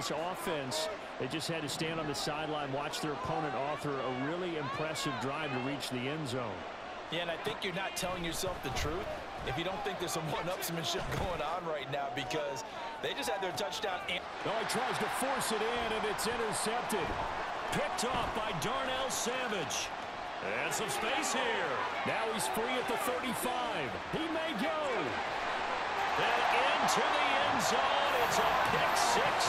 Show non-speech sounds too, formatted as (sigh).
this offense, they just had to stand on the sideline, watch their opponent author a really impressive drive to reach the end zone. Yeah, and I think you're not telling yourself the truth if you don't think there's some (laughs) one-upsmanship going on right now because they just had their touchdown. No, oh, he tries to force it in, and it's intercepted. Picked off by Darnell Savage. And some space here. Now he's free at the 35. He may go. And into the end zone. It's a.